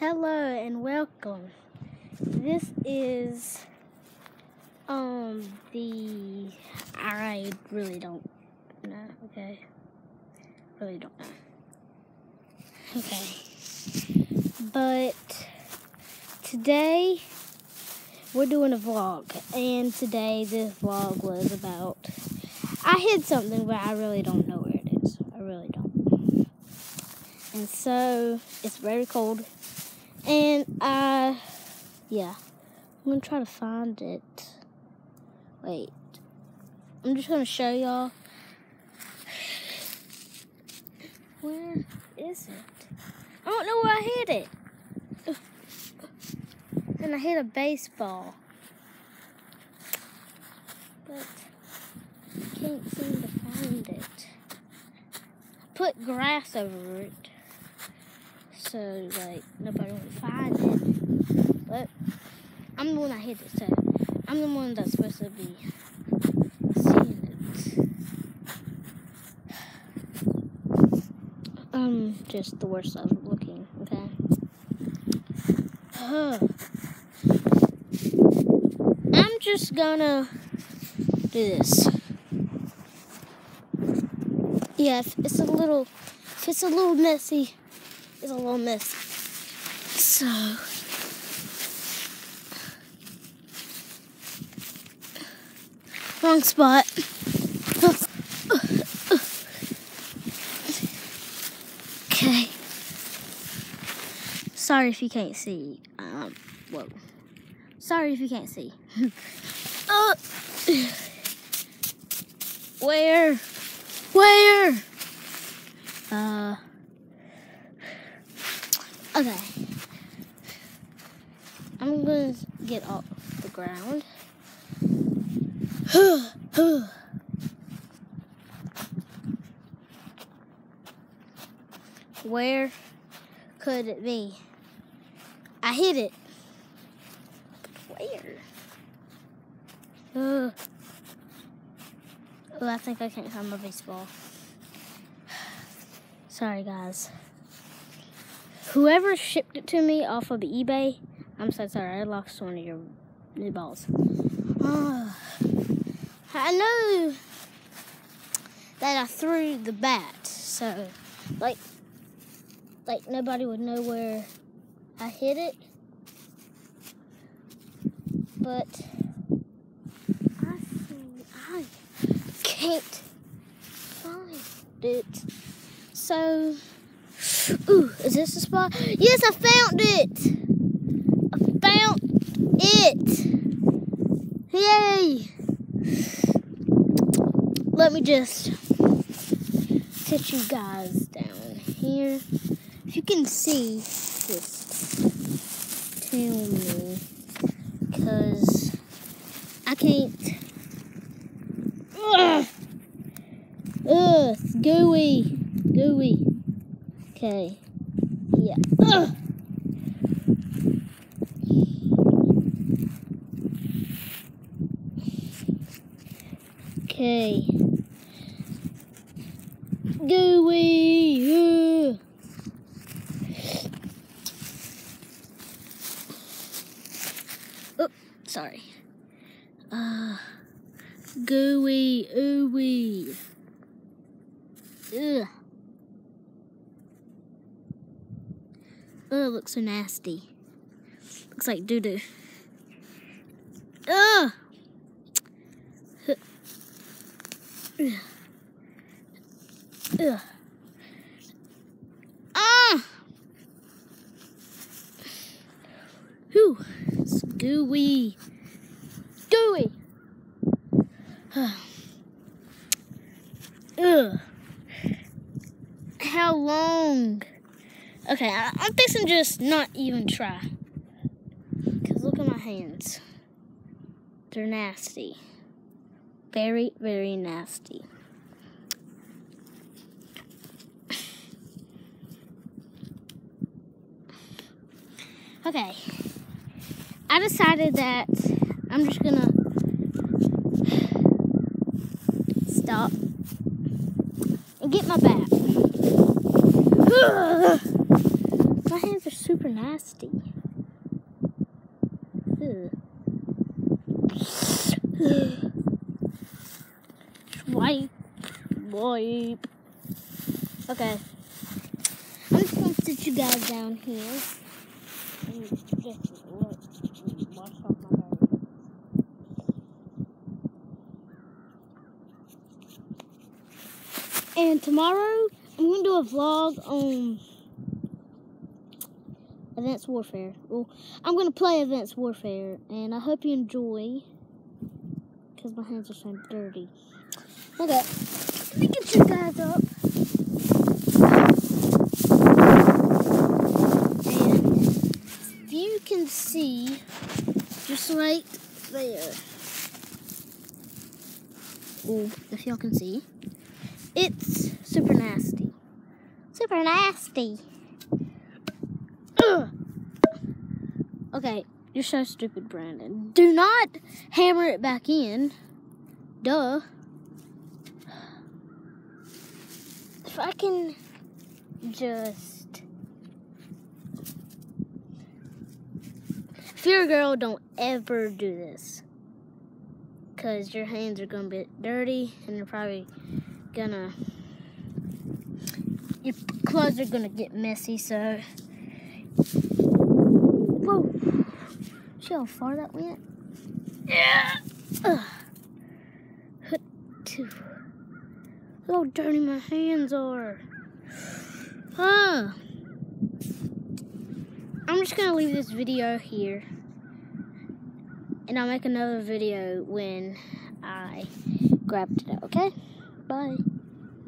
Hello and welcome. This is um the I really don't know, okay? Really don't know. Okay. But today we're doing a vlog and today this vlog was about I hid something but I really don't know where it is. I really don't. And so it's very cold and uh, yeah, I'm gonna try to find it. Wait, I'm just gonna show y'all. Where is it? I don't know where I hit it. And I hit a baseball. But I can't seem to find it. Put grass over it so like nobody will find it. But I'm the one that hit it, so I'm the one that's supposed to be seeing it. I'm just the worst of looking, okay? I'm just gonna do this. Yeah, if it's a little, if it's a little messy, is a little miss. So wrong spot. Okay. Sorry if you can't see. Um, whoa. Sorry if you can't see. uh, where? Where? Uh. Okay. I'm to get off the ground. Where could it be? I hit it. Where? Oh, I think I can't find my baseball. Sorry, guys whoever shipped it to me off of eBay, I'm so sorry, I lost one of your new balls. Oh, I know that I threw the bat, so like, like nobody would know where I hit it, but I, I can't find it. So. Ooh, is this the spot? Yes, I found it! I found it! Yay! Let me just sit you guys down here. If you can see, just tell me. Because I can't. Ugh! Ugh, gooey. Gooey. Okay. Yeah. Ugh. Okay. Gooey. Ugh. Oh, sorry. Uh, gooey, ooey. Ugh. Oh, it looks so nasty. Looks like doo-doo. Ugh! Ugh. Ah! Whew, it's gooey. Gooey! Ugh. How long? Okay, I, am fixing just not even try. Because look at my hands. They're nasty. Very, very nasty. Okay. I decided that I'm just gonna stop and get my bat. My hands are super nasty. Ugh. Swipe, wipe. Okay. I'm just gonna sit you guys down here. And tomorrow, I'm going to do a vlog on Advanced Warfare. Well, I'm going to play Advanced Warfare, and I hope you enjoy, because my hands are so dirty. Okay, let me get you guys up. And you can see, just right there. Well, if y'all can see. It's super nasty. Super nasty. Ugh. Okay, you're so stupid, Brandon. Do not hammer it back in. Duh. If I can just. If you're a girl, don't ever do this. Because your hands are going to be dirty and you're probably gonna your clothes are gonna get messy so whoa. See how far that went yeah. Ugh. Look how dirty my hands are. Huh. I'm just gonna leave this video here. And I'll make another video when I grabbed it okay? Bye